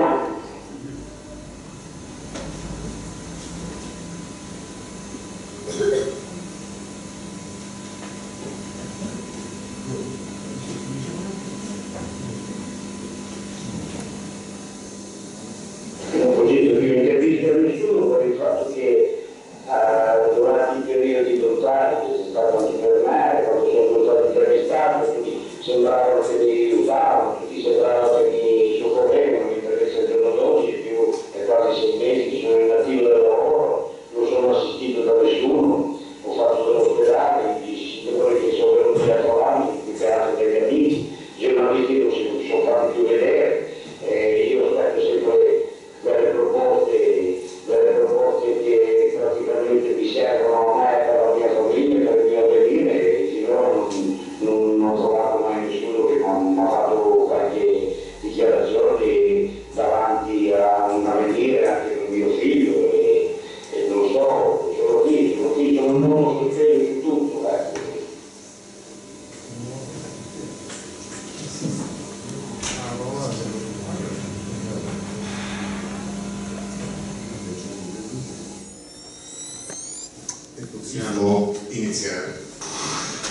Amen. non mi credi in tutto, eh. Possiamo iniziare.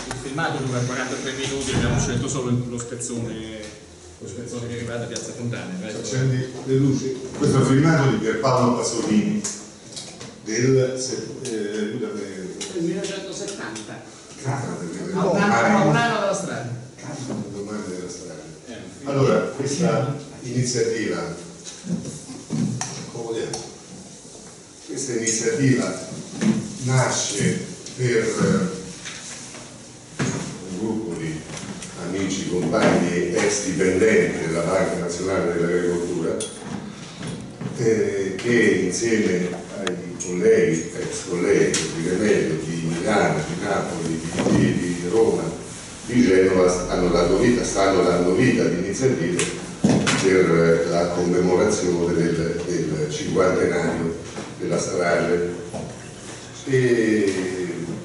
Il filmato dura 43 minuti, abbiamo scelto solo lo spezzone, lo spezzone che arriva da Piazza Fontana. Accendi le luci. Questo è il filmato di Pierpaolo Pasolini. iniziativa, questa iniziativa nasce per eh, un gruppo di amici, compagni, ex dipendenti della Banca Nazionale dell'Agricoltura eh, che insieme ai colleghi, ex colleghi di, di Milano, di Napoli, di, di Roma, di Genova hanno dato vita, stanno dando vita all'iniziativa per la commemorazione del, del cinquantenario della strage. E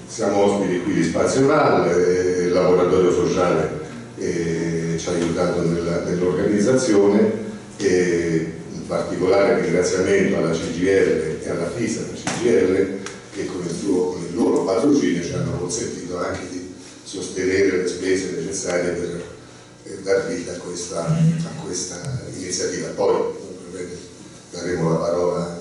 siamo ospiti qui di Spazio Val, il laboratorio sociale eh, ci ha aiutato nell'organizzazione nell e in particolare ringraziamento alla CGL e alla FISA della CGL che con il, suo, con il loro patrocinio ci hanno consentito anche di sostenere le spese necessarie per dar vita a questa, a questa iniziativa. Poi daremo la parola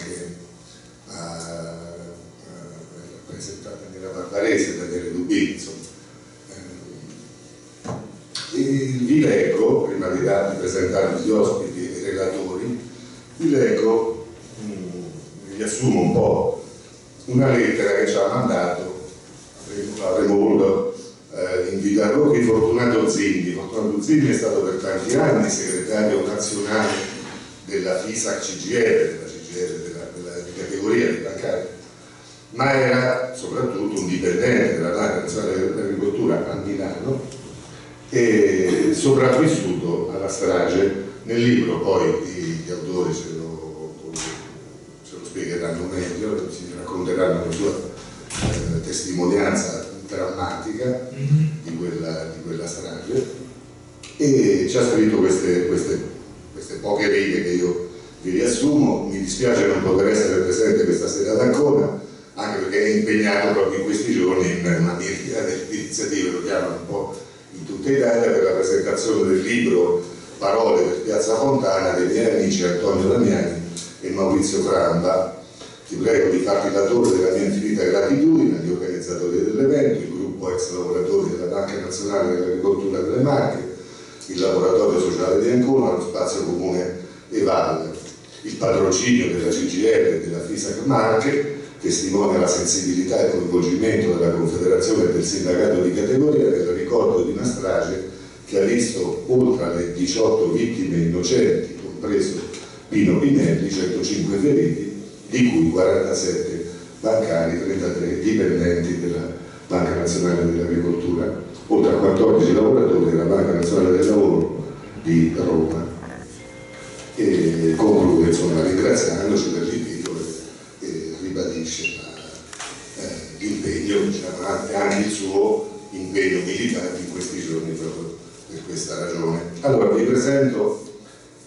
CGR, della CGR della, della categoria di bancari, ma era soprattutto un dipendente della Banca Nazionale dell'Agricoltura a Milano e sopravvissuto alla strage. Nel libro poi gli autori ce lo, ce lo spiegheranno meglio, si racconteranno la sua eh, testimonianza drammatica di quella, di quella, strage e ci ha scritto queste, queste, queste poche righe che io vi riassumo. Mi dispiace non poter essere presente questa sera ad Ancona, anche perché è impegnato proprio in questi giorni in una miriade di iniziative, lo chiamano un po' in tutta Italia, per la presentazione del libro Parole per Piazza Fontana dei miei amici Antonio Damiani e Maurizio Framba. Ti prego di farti latore della mia infinita gratitudine agli organizzatori dell'evento, il gruppo ex lavoratori della Banca Nazionale dell'Agricoltura delle Marche, il laboratorio sociale di Ancona, lo spazio comune Eval, il patrocinio della CGL e della FISAC Marche, testimonia la sensibilità e il coinvolgimento della Confederazione e del sindacato di categoria nel ricordo di una strage che ha visto oltre alle 18 vittime innocenti, compreso Pino Pinelli, 105 feriti, di cui 47 bancari, 33 dipendenti della Banca Nazionale dell'Agricoltura, oltre a 14 lavoratori della Banca Nazionale del Lavoro di Roma. E conclude insomma ringraziandoci per l'invito e, e ribadisce eh, l'impegno, diciamo, anche il suo impegno militare in questi giorni proprio per questa ragione. Allora vi presento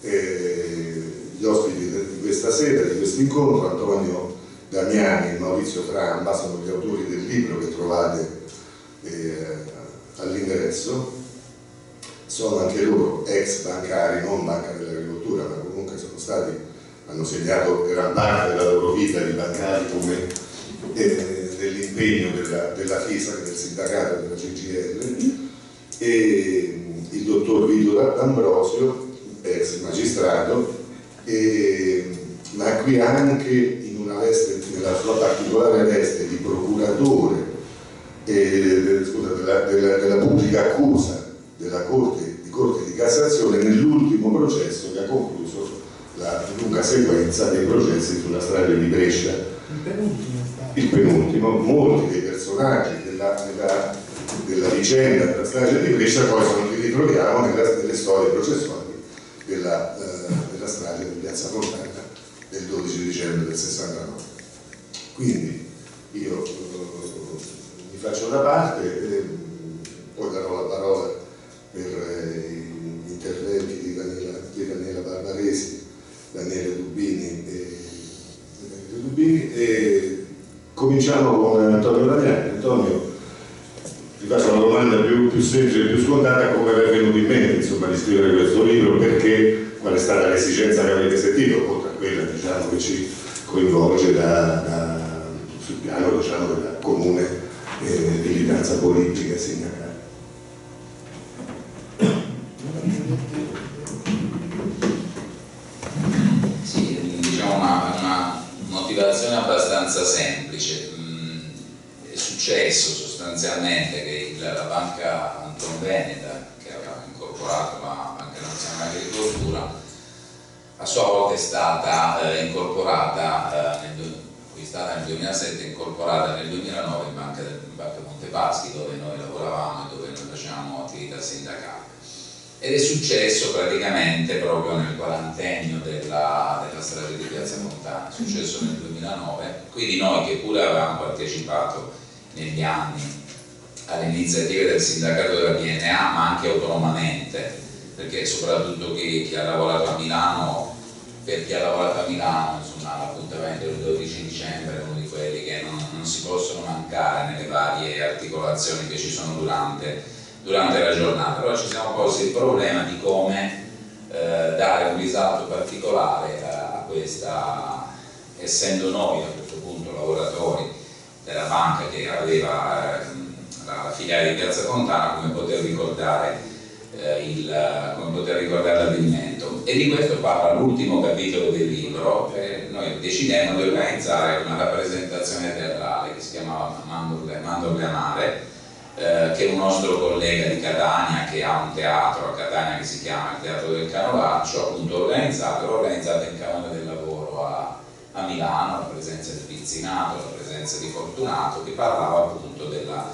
eh, gli ospiti di questa sera, di questo incontro, Antonio Damiani e Maurizio Framba, sono gli autori del libro che trovate eh, all'ingresso, sono anche loro ex bancari, non banca dell'agricoltura, ma comunque sono stati, hanno segnato gran parte della loro vita di bancari come eh, dell'impegno della, della FISA, del sindacato della CGL, e il dottor Vito D'Ambrosio, ex magistrato, e, ma qui anche in una veste, nella sua particolare veste di procuratore eh, scusa, della, della, della, pubblica accusa della Corte Cassazione nell'ultimo processo che ha concluso la lunga sequenza dei processi sulla strage di Brescia. Il penultimo, il penultimo molti dei personaggi della, della, della vicenda della strage di Brescia poi sono, li ritroviamo nella, nelle storie processuali della, eh, della strage di Piazza Fontana del 12 dicembre del 69. Quindi io eh, mi faccio da parte, e poi darò la parola per eh, interventi di Daniela, di Daniela Barbaresi, Daniele Dubini e, Daniele Dubini e cominciamo con Antonio Damiani. Antonio, ti faccio una domanda più, più semplice e più scontata, come è venuto in mente insomma, di scrivere questo libro, perché qual è stata l'esigenza che avete sentito, oltre a quella diciamo, che ci coinvolge da, da, sul piano diciamo, della comune eh, militanza politica e sindacale. Sì, diciamo una, una motivazione abbastanza semplice. Partecipato negli anni alle iniziative del sindacato della DNA, ma anche autonomamente, perché soprattutto chi, chi ha lavorato a Milano, per chi ha lavorato a Milano, l'appuntamento del 12 dicembre è uno di quelli che non, non, si possono mancare nelle varie articolazioni che ci sono durante, durante la giornata. Allora ci siamo posti il problema di come eh, dare un risalto particolare a questa, essendo noi a questo punto lavoratori della banca che aveva eh, la filiale di Piazza Fontana, come poter ricordare eh, l'avvenimento. E di questo parla l'ultimo capitolo del libro, eh, noi decidemmo di organizzare una rappresentazione teatrale che si chiamava Mandorle, Mandorle Amare, eh, che un nostro collega di Catania che ha un teatro a Catania che si chiama il Teatro del Canovaccio, appunto organizzato, organizzato in Camera del Lavoro a, a Milano, la presenza di Pizzinato, presenza di Fortunato, che parlava appunto della,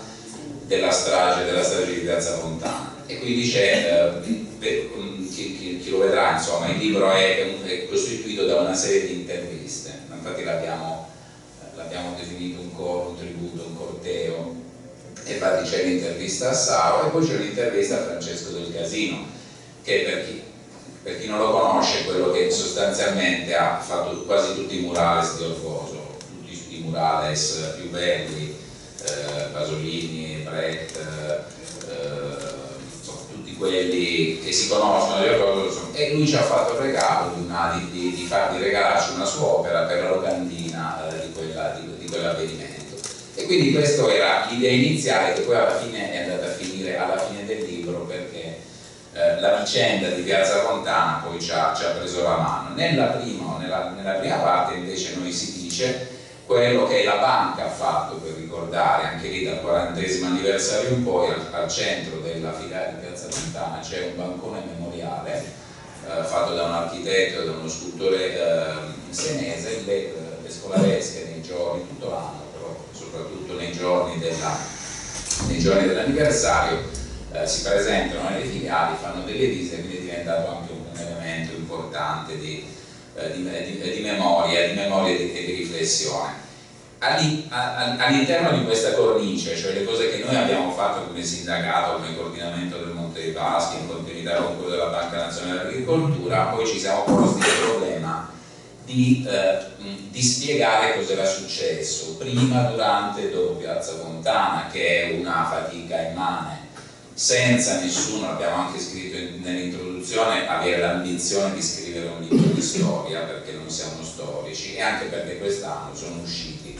della, strage, della strage di Piazza Fontana. E quindi c'è, eh, chi, chi, chi, lo vedrà, insomma, il libro è, è, costituito da una serie di interviste, infatti l'abbiamo, l'abbiamo definito un coro, un tributo, un corteo, e infatti c'è l'intervista a Saro e poi c'è l'intervista a Francesco del Casino, che per chi, per chi non lo conosce quello che sostanzialmente ha fatto quasi tutti i murales di i murales più belli, eh, Pasolini, Brecht, eh, tutti quelli che si conoscono Orgoso, e lui ci ha fatto il regalo di, una, di, di, di fargli regalarci una sua opera per la locandina eh, di, quella, di quell'avvenimento. E quindi questa era l'idea iniziale che poi alla fine è andata a finire alla fine del libro perché eh, la vicenda di Piazza Fontana poi ci ha, ci ha preso la mano. Nella prima, nella, nella prima parte invece noi si dice quello che la banca ha fatto per ricordare anche lì dal 40 anniversario in poi al, al centro della filiale di Piazza Fontana c'è un bancone memoriale eh, fatto da un architetto e da uno scultore eh, senese le, le scolaresche nei giorni tutto l'anno soprattutto nei giorni, dell'anniversario, eh, si presentano nelle filiali, fanno delle visite, quindi è diventato anche un, elemento importante di, eh, di, di, di memoria, di memoria e di, riflessione. All'interno di questa cornice, cioè le cose che noi abbiamo fatto come sindacato, come coordinamento del Monte dei Paschi, in continuità con quello della Banca Nazionale dell'Agricoltura, poi ci siamo posti il problema di, eh, di spiegare cosa era successo prima, durante e dopo Piazza Fontana, che è una fatica immane, senza nessuno, abbiamo anche scritto nell'introduzione, avere l'ambizione di scrivere un libro di storia, perché non siamo storici, e anche perché quest'anno sono usciti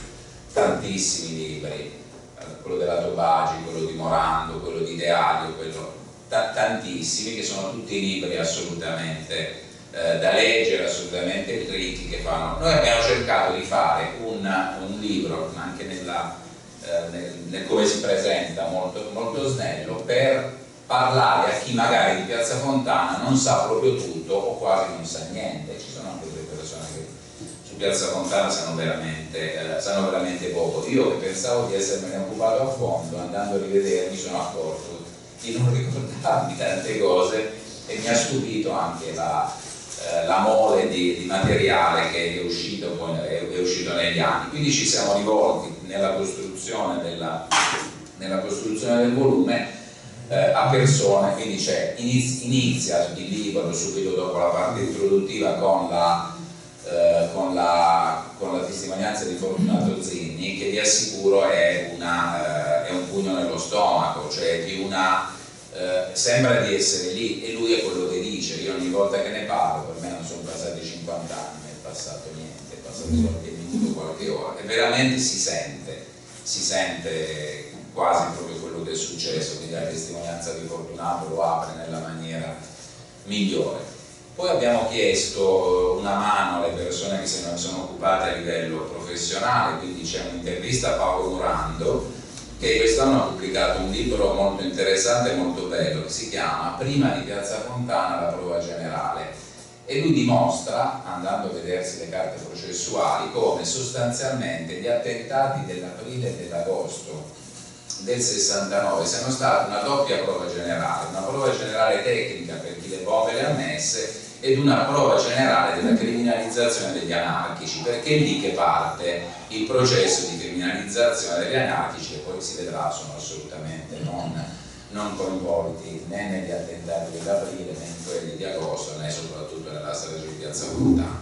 tantissimi libri, eh, quello della Tobagi, quello di Morando, quello di Idealio, quello, tantissimi, che sono tutti libri assolutamente eh, da leggere assolutamente ricchi che fanno. Noi abbiamo cercato di fare un, un libro, anche nella, eh, nel, nel, come si presenta, molto, molto snello, per parlare a chi magari di Piazza Fontana non sa proprio tutto o quasi non sa niente. Ci sono anche delle persone che su Piazza Fontana sanno veramente, eh, sanno veramente poco. Io che pensavo di essermene occupato a fondo, andando a rivedere, mi sono accorto di non ricordarmi tante cose e mi ha stupito anche la, eh, la mole di, di, materiale che è uscito, poi, è, è uscito, negli anni. Quindi ci siamo rivolti nella costruzione, della, nella costruzione del volume eh, a persone, quindi c'è, inizia il libro subito dopo la parte introduttiva con la, eh, con la, con la testimonianza di Fortunato Zinni che vi assicuro è, una, eh, è un pugno nello stomaco, cioè di una eh, sembra di essere lì e lui è quello che dice, io ogni volta che ne parlo, per me non sono passati 50 anni, è passato niente, è passato qualche minuto, qualche ora, e veramente si sente, si sente quasi proprio quello che è successo, quindi la testimonianza di Fortunato lo apre nella maniera migliore. Poi abbiamo chiesto una mano alle persone che se ne sono occupate a livello professionale, quindi c'è un'intervista a Paolo Murando, che quest'anno ha pubblicato un libro molto interessante e molto bello che si chiama Prima di Piazza Fontana la prova generale e lui dimostra, andando a vedersi le carte processuali, come sostanzialmente gli attentati dell'aprile e dell'agosto del 69 siano stati una doppia prova generale, una prova generale tecnica per chi le bombe le ha messe ed una prova generale della criminalizzazione degli anarchici, perché è lì che parte il processo di criminalizzazione degli anarchici e poi si vedrà sono assolutamente non, non coinvolti né negli attentati dell'aprile né in quelli di agosto né soprattutto nella strage di Piazza Fontana.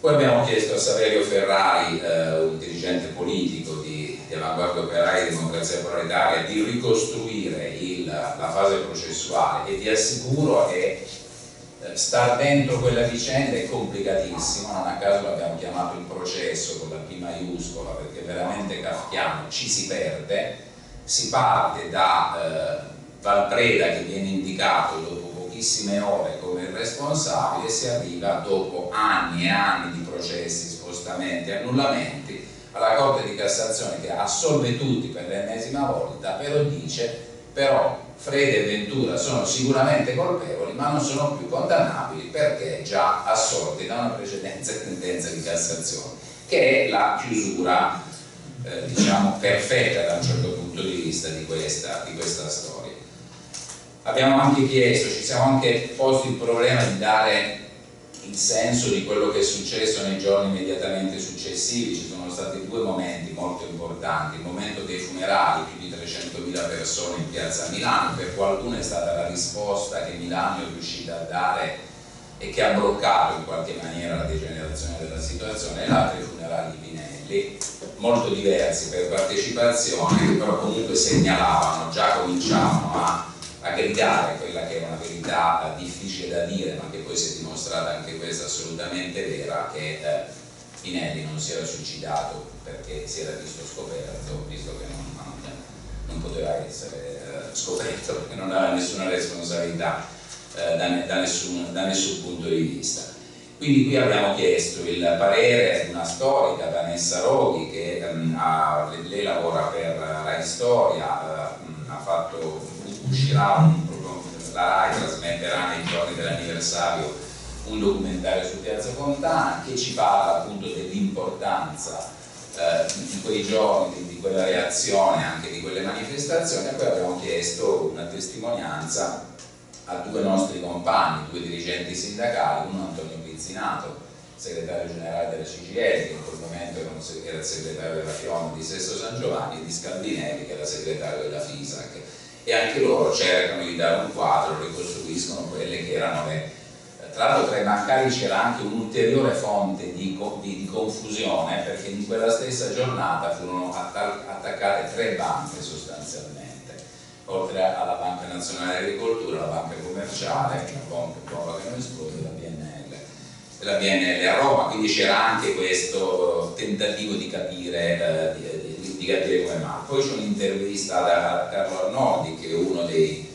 Poi abbiamo chiesto a Saverio Ferrari, eh, un dirigente politico di, di Avanguardia Operaia e Democrazia Proletaria, di ricostruire il, la fase processuale e di assicuro è star dentro quella vicenda è complicatissimo, non a caso l'abbiamo chiamato il processo con la P maiuscola perché veramente kafkiano, ci si perde, si parte da eh, Valpreda che viene indicato dopo pochissime ore come il responsabile e si arriva dopo anni e anni di processi, spostamenti, annullamenti alla Corte di Cassazione che assolve tutti per l'ennesima volta, però dice però Frede e Ventura sono sicuramente colpevoli ma non sono più condannabili perché già assolti da una precedente sentenza di Cassazione che è la chiusura eh, diciamo perfetta da un certo punto di vista di questa, di questa storia. Abbiamo anche chiesto, ci siamo anche posti il problema di dare il senso di quello che è successo nei giorni immediatamente successivi, ci sono stati due momenti molto importanti, il momento dei funerali, più di 300.000 persone in piazza Milano, per qualcuno è stata la risposta che Milano è riuscita a dare e che ha bloccato in qualche maniera la degenerazione della situazione, e l'altro i funerali di Pinelli, molto diversi per partecipazione, che però comunque segnalavano, già cominciavano a, a gridare quella che era una verità difficile da dire, ma che poi si è dimostrata anche questa assolutamente vera, che eh, Pinelli non si era suicidato perché si era visto scoperto, visto che non, non, non poteva essere eh, scoperto perché non aveva nessuna responsabilità eh, da, da, nessun, da nessun punto di vista. Quindi qui abbiamo chiesto il parere di una storica, Vanessa Roghi, che um, ha, lei lavora per Rai Storia, uh, ha fatto, uscirà un, la Rai trasmetterà nei giorni dell'anniversario un documentario su Piazza Fontana che ci parla appunto dell'importanza uh, di quei giorni, di quella reazione, anche di quelle manifestazioni. E poi abbiamo chiesto una testimonianza a due nostri compagni, due dirigenti sindacali, uno Antonio Pizzinato, segretario generale della CGL, che in quel momento era il segretario della FIOM di Sesto San Giovanni, e di Scaldinelli, che era segretario della FISAC. E anche loro cercano di dare un quadro, ricostruiscono quelle che erano le... Tra l'altro tra i bancari c'era anche un'ulteriore fonte di, di, di, confusione, perché in quella stessa giornata furono attaccate tre banche sostanzialmente oltre alla Banca Nazionale Agricoltura, la Banca Commerciale, la bomba che non esplode, la BNL a Roma, quindi c'era anche questo tentativo di capire, eh, di, di, capire come mai. Poi c'è un'intervista da Carlo Arnoldi, che è uno dei,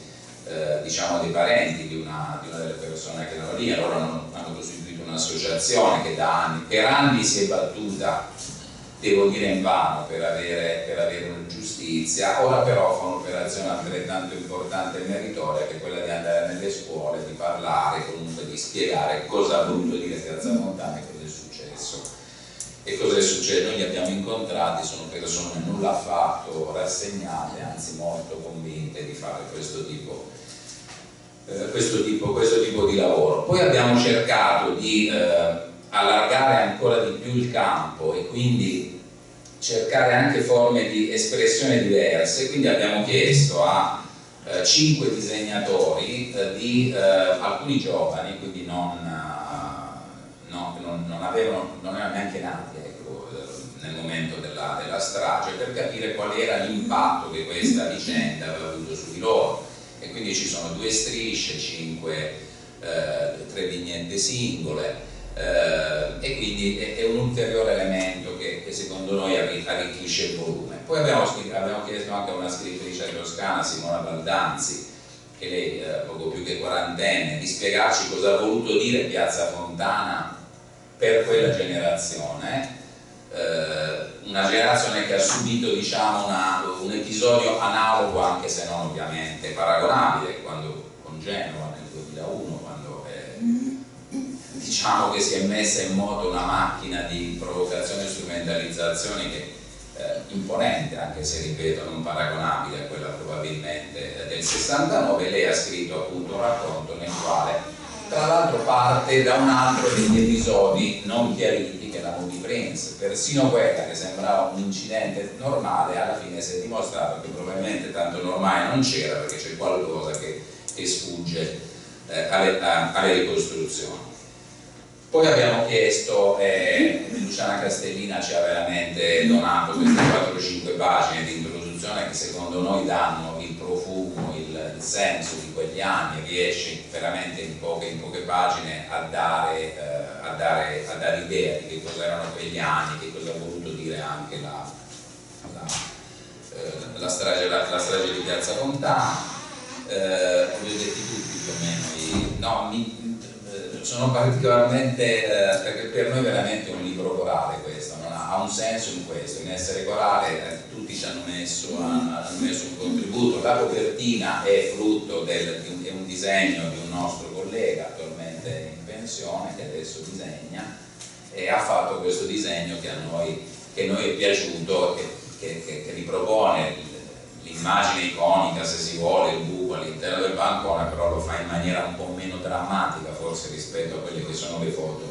eh, diciamo dei parenti di una, di una, delle persone che erano lì, loro hanno, hanno costituito un'associazione che da anni, per anni si è battuta devo dire in vano per avere, per avere una giustizia, ora però fa un'operazione altrettanto importante e meritoria che è quella di andare nelle scuole, di parlare, comunque di spiegare cosa ha voluto dire Piazza Montana e cosa è successo. E cosa è successo? Noi li abbiamo incontrati, sono persone nulla affatto rassegnate, anzi molto convinte di fare questo tipo, eh, questo tipo, questo tipo di lavoro. Poi abbiamo cercato di eh, allargare ancora di più il campo e quindi cercare anche forme di espressione diverse, quindi abbiamo chiesto a eh, cinque disegnatori eh, di eh, alcuni giovani, quindi non, eh, no, non, non, avevano, non erano neanche nati ecco, nel momento della, della, strage, per capire qual era l'impatto che questa vicenda aveva avuto su di loro. E quindi ci sono due strisce, cinque, eh, tre vignette singole, eh, e quindi è, è, un ulteriore elemento che, secondo noi arricchisce il volume. Poi abbiamo, abbiamo, chiesto anche a una scrittrice toscana, Simona Baldanzi, che lei è eh, poco più che quarantenne, di spiegarci cosa ha voluto dire Piazza Fontana per quella generazione, eh, una generazione che ha subito diciamo, una, un episodio analogo, anche se non ovviamente paragonabile, quando con Genova nel 2001, quando eh, diciamo che si è messa in moto una macchina di provocazione e strumentalizzazione che eh, imponente, anche se ripeto non paragonabile a quella probabilmente del 69, lei ha scritto appunto un racconto nel quale tra l'altro parte da un altro degli episodi non chiariti che la Moody Prince, persino quella che sembrava un incidente normale, alla fine si è dimostrato che probabilmente tanto normale non c'era perché c'è qualcosa che, che sfugge eh, alle, alle ricostruzioni. Poi abbiamo chiesto, eh, Luciana Castellina ci ha veramente donato queste 4-5 pagine di introduzione che secondo noi danno il profumo, il, il senso di quegli anni, riesce veramente in poche, in poche pagine a dare, eh, a, dare, a dare, idea di che cosa erano quegli anni, che cosa ha voluto dire anche la, la, eh, la, strage, la strage, di Piazza Fontana. Eh, li ho detti tutti più o meno, i, no, mi, sono particolarmente, eh, perché per noi è veramente un libro corale questo, ha, ha, un senso in questo, in essere corale eh, tutti ci hanno messo, hanno messo, un contributo, la copertina è frutto del, di un, è un disegno di un nostro collega attualmente in pensione che adesso disegna e ha fatto questo disegno che a noi, che noi è piaciuto, che, che, che, che ripropone l'immagine iconica se si vuole, il buco all'interno del bancone, però lo fa in maniera un po' meno drammatica forse rispetto a quelle che sono le foto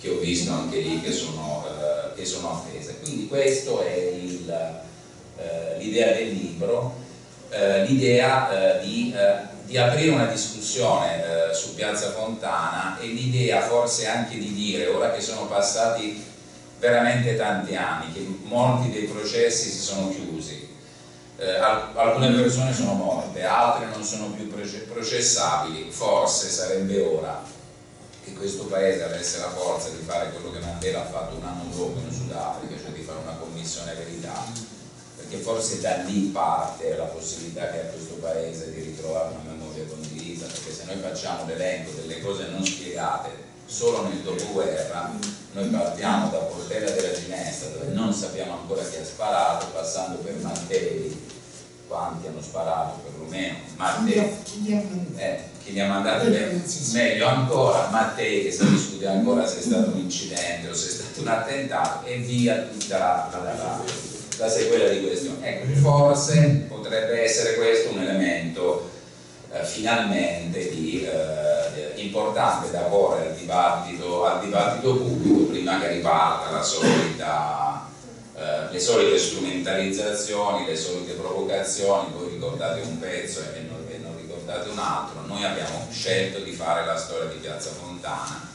che ho visto anche lì che sono, eh, che sono appese. Quindi questa è eh, l'idea del libro, eh, l'idea eh, di, eh, di, aprire una discussione eh, su Piazza Fontana e l'idea forse anche di dire, ora che sono passati veramente tanti anni, che molti dei processi si sono chiusi, eh, alcune persone sono morte, altre non sono più processabili, forse sarebbe ora che questo paese avesse la forza di fare quello che Mandela ha fatto un anno dopo in Sudafrica, cioè di fare una commissione verità, perché forse da lì parte la possibilità che a questo paese di ritrovare una memoria condivisa, perché se noi facciamo l'elenco delle cose non spiegate solo nel dopoguerra, noi partiamo da Portella della Ginestra dove non sappiamo ancora chi ha sparato, passando per Mattei, quanti hanno sparato perlomeno, Mattei, eh, chi li ha mandati beh, meglio ancora, Mattei che si discute ancora se è stato un incidente o se è stato un attentato e via tutta la, la, la, la sequela di questione. Ecco, forse potrebbe essere questo un elemento eh, finalmente di, eh, importante da porre al dibattito, al dibattito, pubblico prima che riparta la solita, eh, le solite strumentalizzazioni, le solite provocazioni, voi ricordate un pezzo e non, e non ricordate un altro, noi abbiamo scelto di fare la storia di Piazza Fontana,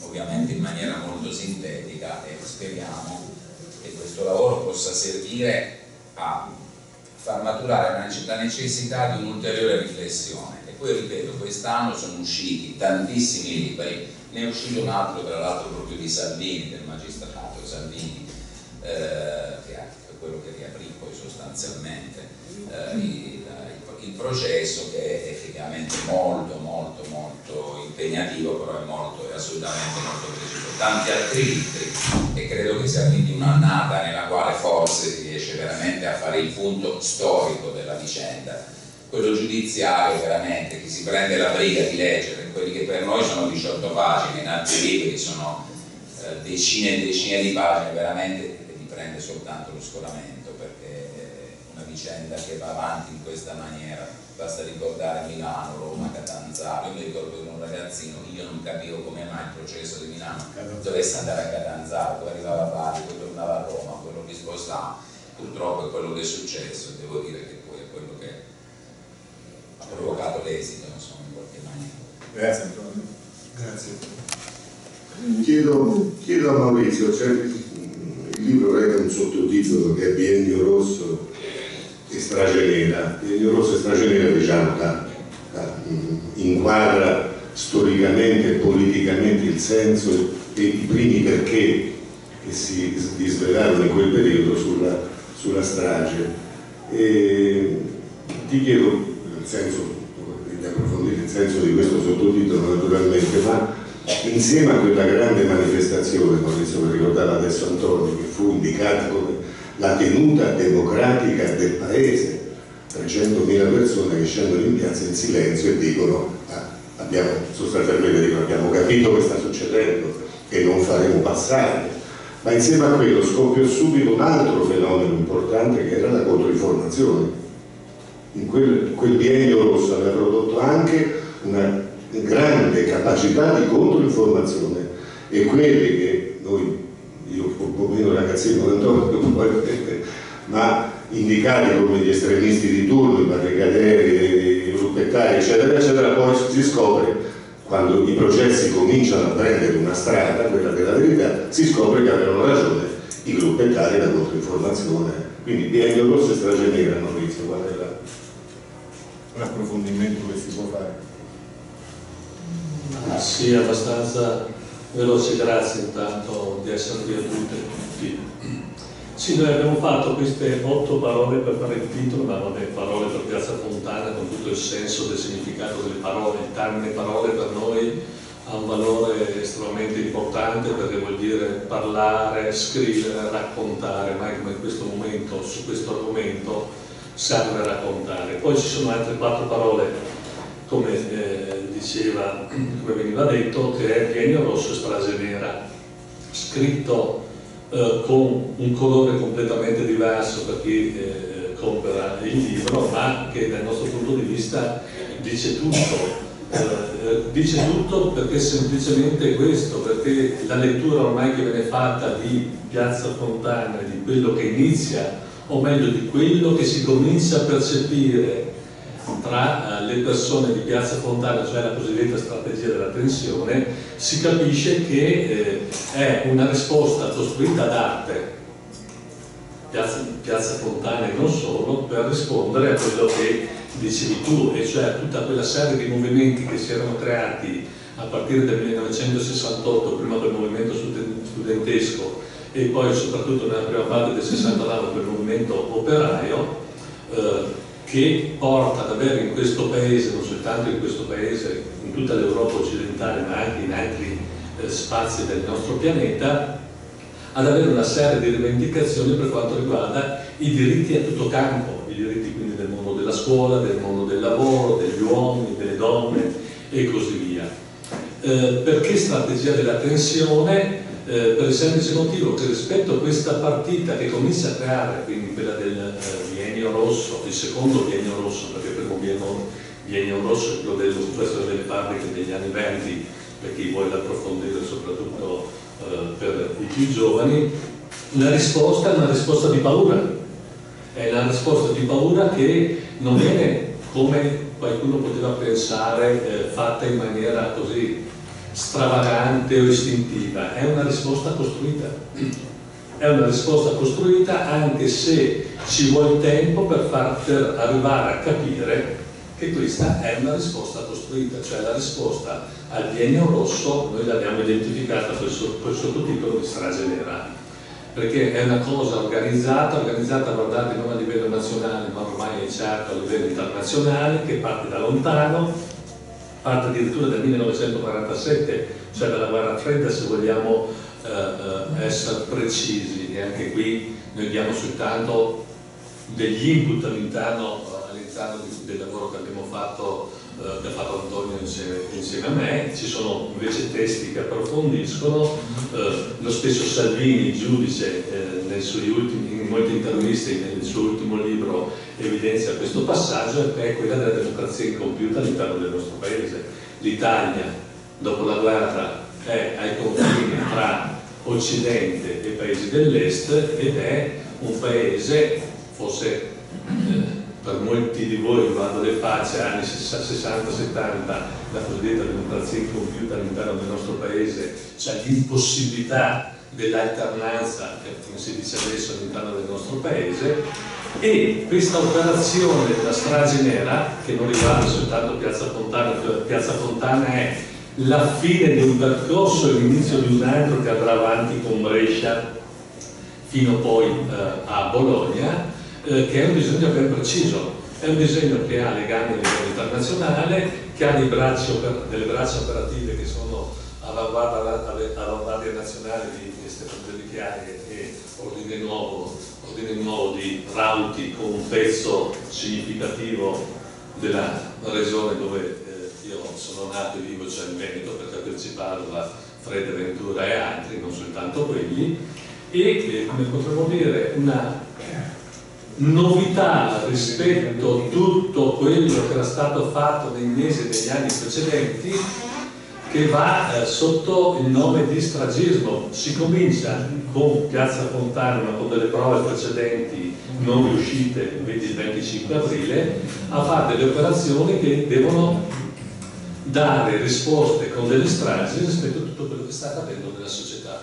ovviamente in maniera molto sintetica e speriamo che questo lavoro possa servire a far maturare la necessità di un'ulteriore riflessione. E poi ripeto, quest'anno sono usciti tantissimi libri, ne è uscito un altro tra l'altro proprio di Salvini, del magistrato Salvini, eh, che è quello che riaprì poi sostanzialmente eh, il, il, processo che è effettivamente molto molto molto impegnativo, però è, molto, è assolutamente molto preciso. Tanti altri libri e credo che sia quindi un'annata nella quale forse si riesce veramente a fare il punto storico della vicenda. Quello giudiziario veramente, chi si prende la briga di leggere, quelli che per noi sono 18 pagine, in altri libri sono eh, decine e decine di pagine, veramente vi prende soltanto lo scolamento vicenda che va avanti in questa maniera basta ricordare Milano, Roma, Catanzaro, io mi ricordo che ero un ragazzino, io non capivo come mai il processo di Milano dovesse andare a Catanzaro, poi arrivava a Bari, poi tornava a Roma, quello che spostava, purtroppo è quello che è successo devo dire che poi è quello che ha provocato l'esito, insomma, in qualche maniera. Grazie Antonio. Grazie. Chiedo, chiedo a Maurizio, cioè, il libro reca un sottotitolo che è Biennio Rosso e strage nera. Il rosso e strage nera diciamo, da, da, inquadra storicamente e politicamente il senso e i primi perché che si svelarono in quel periodo sulla, sulla strage. E ti chiedo il senso, di approfondire il senso di questo sottotitolo naturalmente, ma insieme a quella grande manifestazione, lo ricordava adesso Antonio, che fu indicata come la tenuta democratica del paese, 300.000 persone che scendono in piazza in silenzio e dicono ah, abbiamo, sostanzialmente dicono abbiamo capito che sta succedendo e non faremo passare. Ma insieme a quello scoppiò subito un altro fenomeno importante che era la controinformazione. In quel, quel biennio rosso aveva prodotto anche una grande capacità di controinformazione e quelli che meno ragazzino ma indicati come gli estremisti di turno, i barricaderi, i gruppettari, eccetera, eccetera, poi si scopre, quando i processi cominciano a prendere una strada, quella della verità, si scopre che avevano ragione i gruppettari la controinformazione. Quindi biennio rosso e strage nera, Maurizio, qual è l'approfondimento che si può fare? Ah, sì, abbastanza Veloce, grazie intanto di essere qui tutti. Sì, noi abbiamo fatto queste otto parole per fare il titolo, ma vabbè, parole per Piazza Fontana con tutto il senso del significato delle parole, il termine parole per noi ha un valore estremamente importante perché vuol dire parlare, scrivere, raccontare, mai come in questo momento su questo argomento serve raccontare. Poi ci sono altre quattro parole, come eh, diceva, come veniva detto, che è biennio rosso e strage nera, scritto eh, con un colore completamente diverso per chi eh, compra il libro, ma che dal nostro punto di vista dice tutto. Eh, dice tutto perché semplicemente questo, perché la lettura ormai che viene fatta di Piazza Fontana, di quello che inizia, o meglio di quello che si comincia a percepire tra eh, le persone di Piazza Fontana, cioè la cosiddetta strategia della tensione, si capisce che eh, è una risposta costruita d'arte Piazza, Piazza Fontana e non solo, per rispondere a quello che dicevi tu, e cioè tutta quella serie di movimenti che si erano creati a partire del 1968, prima del movimento studentesco e poi soprattutto nella prima parte del 69 del movimento operaio, eh, che porta ad avere in questo paese, non soltanto in questo paese, in tutta l'Europa occidentale, ma anche in altri eh, spazi del nostro pianeta, ad avere una serie di rivendicazioni per quanto riguarda i diritti a tutto campo, i diritti quindi del mondo della scuola, del mondo del lavoro, degli uomini, delle donne e così via. Eh, perché strategia della tensione? Eh, per il semplice motivo che rispetto a questa partita che comincia a creare, quindi quella del eh, biennio rosso, il secondo biennio rosso, perché il primo biennio, biennio rosso è quello dell'occupazione delle fabbriche degli anni 20, per chi vuole approfondire soprattutto eh, per i più giovani, la risposta è una risposta di paura, è una risposta di paura che non viene come qualcuno poteva pensare eh, fatta in maniera così stravagante o istintiva, è una risposta costruita. È una risposta costruita anche se ci vuole tempo per, far, per arrivare a capire che questa è una risposta costruita, cioè la risposta al biennio rosso noi l'abbiamo identificata col, sottotitolo di strage nera, perché è una cosa organizzata, organizzata guardate non a livello nazionale ma ormai è certo a livello internazionale, che parte da lontano, parte addirittura dal 1947, cioè dalla guerra fredda se vogliamo eh, eh, essere precisi. E anche qui noi diamo soltanto degli input all'interno all'interno del lavoro che abbiamo fatto, che ha fatto Antonio insieme, insieme, a me, ci sono invece testi che approfondiscono, eh, lo stesso Salvini, giudice, eh, ultimi, in molte interviste nel suo ultimo libro evidenzia questo passaggio, che è quella della democrazia incompiuta all'interno del nostro paese. L'Italia, dopo la guerra, è ai confini tra Occidente e paesi dell'Est ed è un paese, forse eh, per molti di voi guardo le facce, anni 60-70, la cosiddetta democrazia incompiuta all'interno del nostro paese, cioè l'impossibilità dell'alternanza, come si dice adesso all'interno del nostro paese, e questa operazione della strage nera, che non riguarda soltanto Piazza Fontana, Piazza Fontana è la fine di un percorso e l'inizio di un altro che andrà avanti con Brescia fino poi eh, a Bologna, eh, che è un disegno ben preciso, è un disegno che ha legami a livello internazionale, che ha bracci, delle braccia operative che sono all'avanguardia nazionale di Stefano Chiari e ordine nuovo, ordine nuovo di Rauti con un pezzo significativo della regione dove eh, io sono nato e vivo, cioè in Veneto, per capirci parla Fred Ventura e altri, non soltanto quelli, e eh, come potremmo dire una novità rispetto a tutto quello che era stato fatto nei mesi degli anni precedenti che va eh, sotto il nome di stragismo. Si comincia con Piazza Fontana, ma con delle prove precedenti non riuscite, vedi il 25 aprile, a fare delle operazioni che devono dare risposte con delle stragi rispetto a tutto quello che sta accadendo nella società.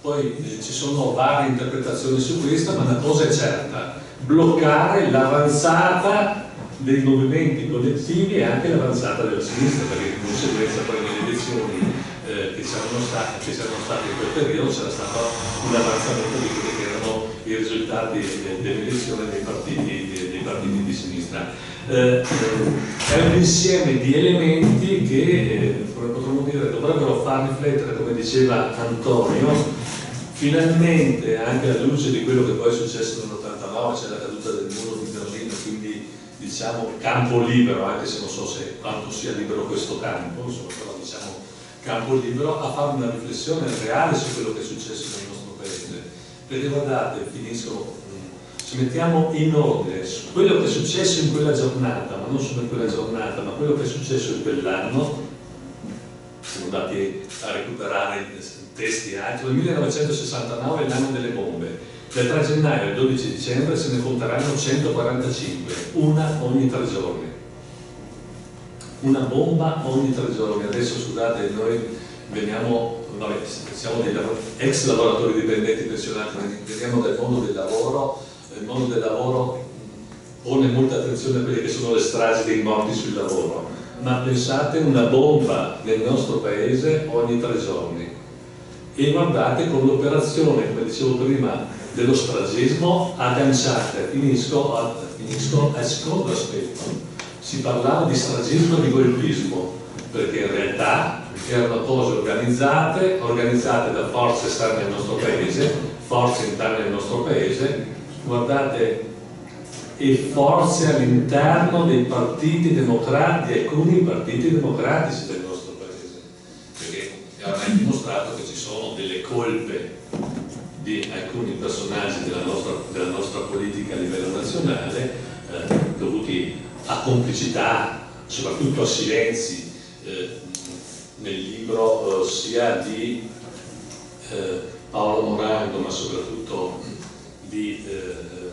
Poi eh, ci sono varie interpretazioni su questo, ma una cosa è certa, bloccare l'avanzata dei movimenti collettivi e anche l'avanzata della sinistra, perché di conseguenza poi nelle elezioni eh, che, c'erano state, state in quel periodo c'era stato un avanzamento di quelli che erano i risultati dell'elezione dei partiti, dei partiti di sinistra. Eh, è un insieme di elementi che eh, potremmo dire, dovrebbero far riflettere, come diceva Antonio, finalmente anche alla luce di quello che poi è successo nell'89, cioè la caduta del muro di Berlino, quindi diciamo campo libero, anche se non so se quanto sia libero questo campo, insomma, però diciamo campo libero, a fare una riflessione reale su quello che è successo nel nostro paese. Perché guardate, finisco, ci mettiamo in ordine quello che è successo in quella giornata, ma non solo in quella giornata, ma quello che è successo in quell'anno, siamo andati a recuperare testi anche, nel 1969 è l'anno delle bombe, dal 3 gennaio al 12 dicembre se ne conteranno 145, una ogni tre giorni. Una bomba ogni tre giorni. Adesso scusate, noi veniamo, vabbè, siamo dei ex lavoratori dipendenti pensionati, veniamo dal mondo del lavoro, il mondo del lavoro pone molta attenzione a quelle che sono le stragi dei morti sul lavoro, ma pensate una bomba nel nostro paese ogni tre giorni. E guardate con l'operazione, come dicevo prima, dello stragismo agganciate, finisco, a, finisco al secondo aspetto. Si parlava di stragismo e di golpismo, perché in realtà erano cose organizzate, organizzate da forze esterne al nostro paese, forze interne al nostro paese, guardate, e forze all'interno dei partiti democratici, alcuni partiti democratici del nostro paese, perché ormai dimostrato che ci sono delle colpe di alcuni personaggi della nostra, della nostra politica a livello nazionale eh, dovuti a complicità, soprattutto a silenzi eh, nel libro eh, sia di eh, Paolo Morando ma soprattutto di eh,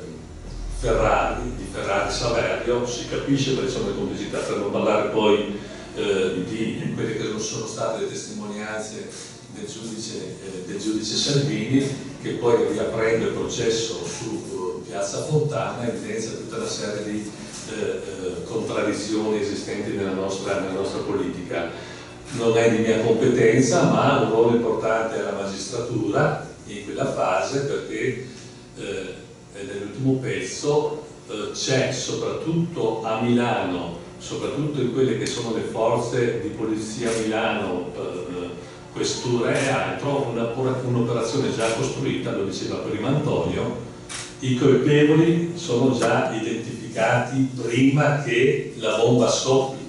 Ferrari, di Ferrari Saverio, si capisce perché sono le complicità, per non parlare poi eh, di quelle che non sono state le testimonianze del giudice, eh, del giudice, Salvini che poi riaprendo il processo su uh, Piazza Fontana evidenzia tutta una serie di eh, eh, contraddizioni esistenti nella nostra, nella nostra, politica. Non è di mia competenza ma ha un ruolo importante alla magistratura in quella fase perché eh, nell'ultimo pezzo eh, c'è soprattutto a Milano, soprattutto in quelle che sono le forze di polizia a Milano questura e altro, un'operazione un già costruita, lo diceva prima Antonio, i colpevoli sono già identificati prima che la bomba scoppi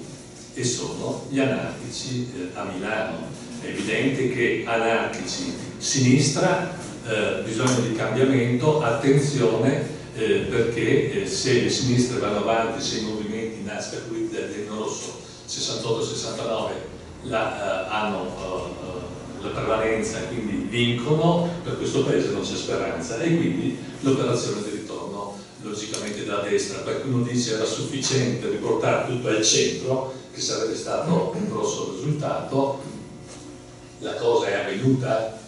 e sono gli anarchici eh, a Milano. È evidente che anarchici, sinistra, eh, bisogno di cambiamento, attenzione eh, perché eh, se le sinistre vanno avanti, se i movimenti nascono del rosso 68-69 la, uh, hanno uh, la prevalenza e quindi vincono, per questo paese non c'è speranza e quindi l'operazione di ritorno logicamente da destra. Qualcuno dice era sufficiente riportare tutto al centro, che sarebbe stato un grosso risultato, la cosa è avvenuta,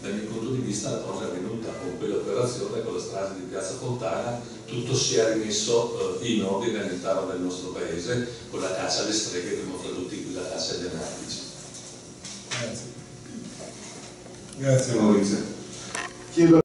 dal mio punto di vista la cosa è avvenuta con quell'operazione, con la strada di Piazza Fontana, tutto si è rimesso eh, in ordine all'interno del nostro paese con la caccia alle streghe, prima fra tutti la caccia agli anarchici. Grazie. Grazie Maurizio. Chiedo